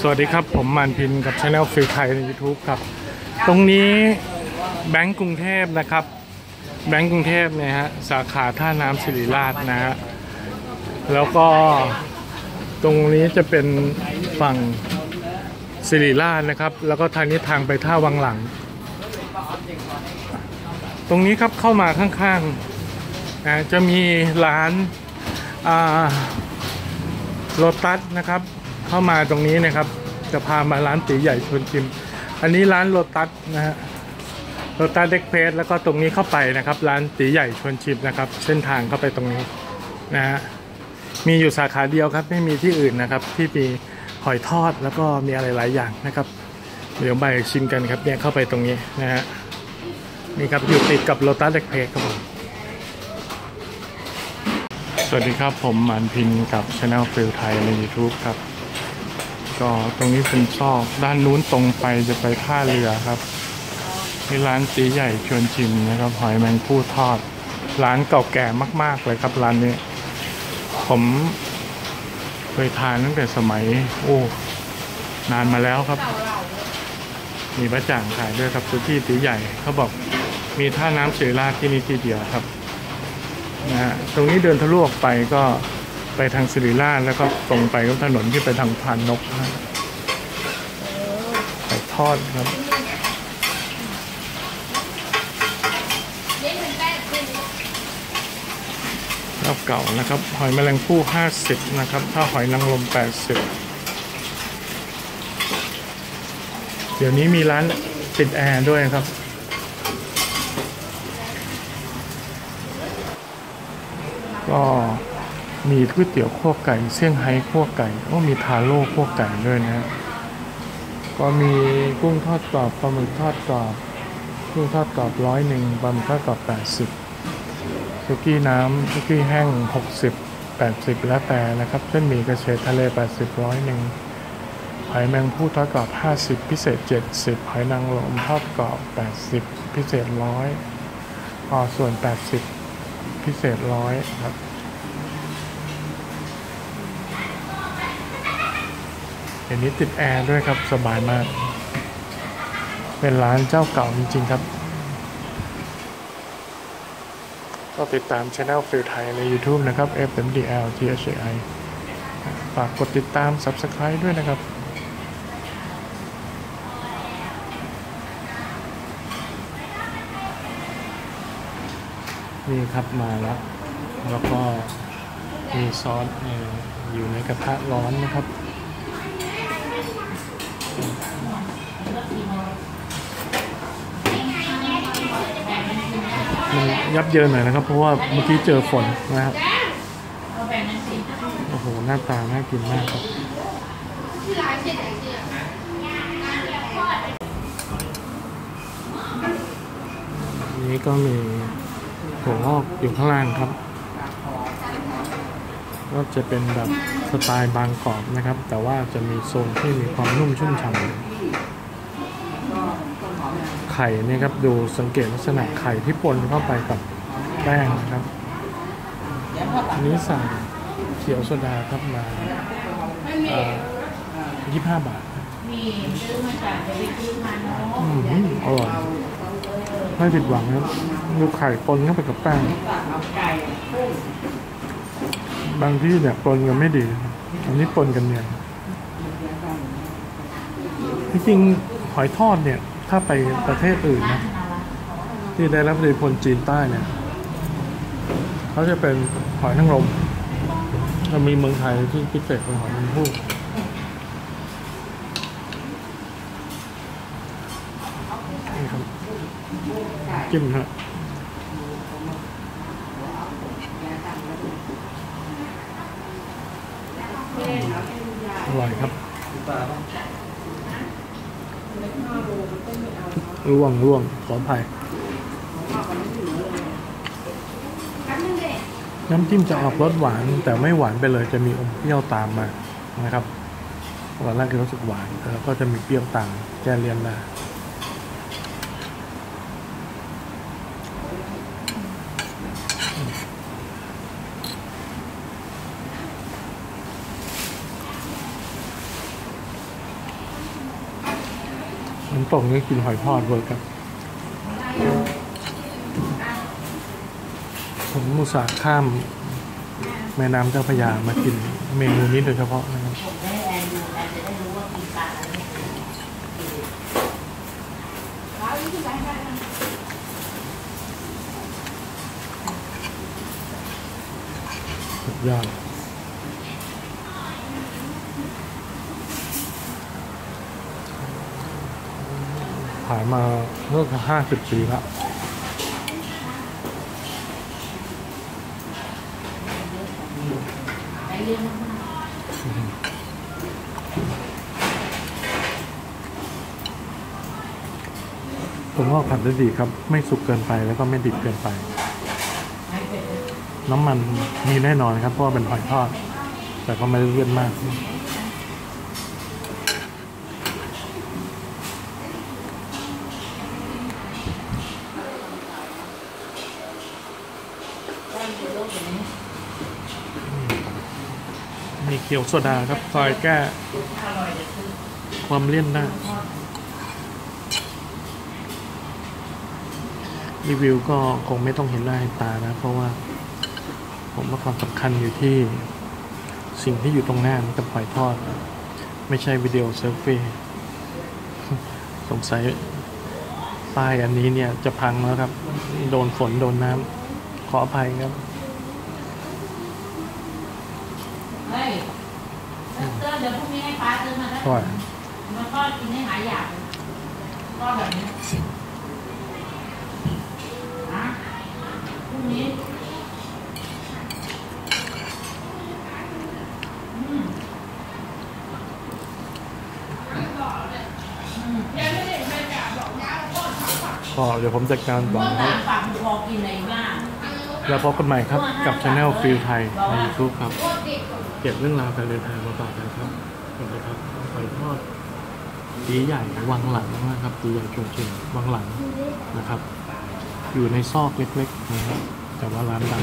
สวัสดีครับผมมันพินกับช anel ฟิลไทยใน YouTube ครับ ตรงนี้แบงก์กรุงเทพนะครับ แบงก์กรุงเทพเนี่ยฮะสาขาท่าน้ำสิริราชนะฮะแล้วก็ตรงนี้จะเป็นฝั่งสิริราชนะครับ แล้วก็ทางนี้ทางไปท่าวังหลัง ตรงนี้ครับเข้ามาข้างๆอ่าจะมีร้านโลตัสนะครับ เข้ามาตรงนี้นะครับ จะพามาร้านตี๋ใหญ่ชวนชิม อันนี้ร้านโลตัสนะฮะโลตัสเด็กเพสแล้วก็ตรงนี้เข้าไปนะครับ ร้านตี๋ใหญ่ชวนชิมนะครับ เส้นทางเข้าไปตรงนี้นะฮะมีอยู่สาขาเดียวครับ ไม่มีที่อื่นนะครับ ที่มีหอยทอดแล้วก็มีอะไรหลายอย่างนะครับ เดี๋ยวไปชิมกันครับเนี่ยเข้าไปตรงนี้นะฮะนี่ครับอยู่ติดกับโลตัสเด็กเพสครับผมสวัสดีครับ ผมมันพินกับช anel ฟิลไทยใน YouTube ครับ ก็ตรงนี้เป็นซอก ด้านนู้นตรงไปจะไปท่าเรือครับนี่ร้านตีใหญ่ชวนชิมนะครับหอยแมงผู้ทอด ร้านเก่าแก่มาก ๆ เลยครับร้านนี้ ผมเคยทานตั้งแต่สมัย โอ้ นานมาแล้วครับ มีพระจ่างขายด้วยครับสุกี้ตีใหญ่เขาบอกมีท่าน้ำเสราที่นี่ที่เดียวครับนะฮะตรงนี้เดินทะลุออกไปก็ ไปทางสิริราชแล้วก็ตรงไปก็ถนนที่ไปทางพานนกไก่ทอดครับ รอบเก่านะครับ หอยแมลงภู่50 นะครับ ถ้าหอยนางรม80 เดี๋ยวนี้มีร้านติดแอร์ด้วยครับก็ มีก๋วยเตี๋ยวคั่วไก่เซี่ยงไฮ้คั่วไก่ก็มีทาโร่คั่วไก่ด้วยนะก็มีกุ้งทอดกรอบปลาหมึกทอดกรอบกุ้งทอดกรอบร้อยหนึ่งปลาหมึกทอดกรอบแปดสิบสุกี้น้ำสุกี้แห้งหกสิบแปดสิบแล้วแต่นะครับเส้นหมี่กระเฉดทะเลแปดสิบร้อยหนึ่งหอยแมงภู่ทอดกรอบห้าสิบพิเศษเจ็ดสิบหอยนางรมทอดกรอบแปดสิบพิเศษร้อยออส่วนแปดสิบพิเศษร้อยครับ เดี๋ยวนี้ติดแอร์ด้วยครับสบายมาก เป็นร้านเจ้าเก่าจริง ๆครับ ก็ติดตามช anel ฟิลไทยใน YouTube นะครับ FEEL THAI ฝากกดติดตาม Subscribe ด้วยนะครับนี่ครับมาแล้ว แล้วก็มีซอสอยู่ในกระทะร้อนนะครับ มันยับเยินหน่อยนะครับ เพราะว่าเมื่อกี้เจอฝนนะครับโอ้โห หน้าตา น่ากินมากครับนนี้ก็มีถั่วงอกอยู่ข้างล่างครับ ก็จะเป็นแบบสไตล์บางกรอบนะครับ แต่ว่าจะมีโซนที่มีความนุ่มชุ่มฉ่ำไข่เนี่ยครับดูสังเกตลักษณะไข่ที่ปนเข้าไปกับแป้งนะครับอันนี้สั่งเขียวโซดาครับมาเอ่อ25บาทครับาทอืมอร่อยไม่ผิดหวังครับ ดูไข่ปนเข้าไปกับแป้ง บางที่เนี่ยปนกันไม่ดี อันนี้ปนกันเนี่ยจริงๆหอยทอดเนี่ย ถ้าไปประเทศอื่นนะที่ได้รับอิทธิพลจีนใต้เนี่ยเขาจะเป็นหอยนางรมเรามีเมืองไทยที่พิเศษเป็นหอยนางรมนี่ครับจิ้มฮะ อร่อยครับร่วงร่วงขออภัยน้ำจิ้มจะออกรสหวาน แต่ไม่หวานไปเลยจะมีอมเปรี้ยวตามมานะครับตอนแรกก็รู้สึกหวานแต่แล้วก็จะมีเปรี้ยวตามแก้เลี่ยนได้ ตกนี่กินหอยทอดเวิร์กครับผมมุสาข้ามแม่น้ำเจ้าพระยามากินเมนูนี้โดยเฉพาะนะครับผมได้แอนดูแอนจะได้รู้ว่ากินปลาอะไรเนี่ยร้านนี้ที่ไหนได้นะ สุดยอด ขายมาเมื่อห้าสิบปีแล้วได้เรื่องมากผมว่าผัดได้ดีครับ ไม่สุกเกินไปแล้วก็ไม่ดิบเกินไปนน้ำมันมีแน่นอนครับ เพราะว่าเป็นหอยทอด แต่ก็ไม่ได้เลี่ยนมาก ด้านเดียวโลกอย่างนี้ มี เคียวโซดาครับคอยแก้ความเลี่ยนได้ทอดรีวิวก็คงไม่ต้องเห็นหน้าเห็นตานะ เพราะว่า ผมว่าความสำคัญอยู่ที่สิ่งที่อยู่ตรงหน้านกับหอยทอด ไม่ใช่วิดีโอเซลฟี่สงสัยป้ายอันนี้เนี่ยจะพังแล้วครับ โดนฝนโดนน้ำขออภัยครับ เฮ้ย เติ้ลเดี๋ยวพรุ่งนี้ให้ป้าซื้อมาได้อร่อยมันก็กินได้หลายอย่างก็แบบนี้นะพรุ่งนี้อืมอืมก็เดี๋ยวผมจัดการก่อนเมื่อครับต่างปากพอกินอะไรบ้างแล้วพบกันใหม่ครับกับช anel ฟิลไทยใน YouTube ครับ เก็บเรื่องราวการเดินทางมาฝากกันครับสวัสดีครับหอยทอดตีใหญ่วังหลังนะครับตีใหญ่ชงเชงวังหลังนะครับ อยู่ในซอกเล็กๆนะครับแต่ว่าร้านดัง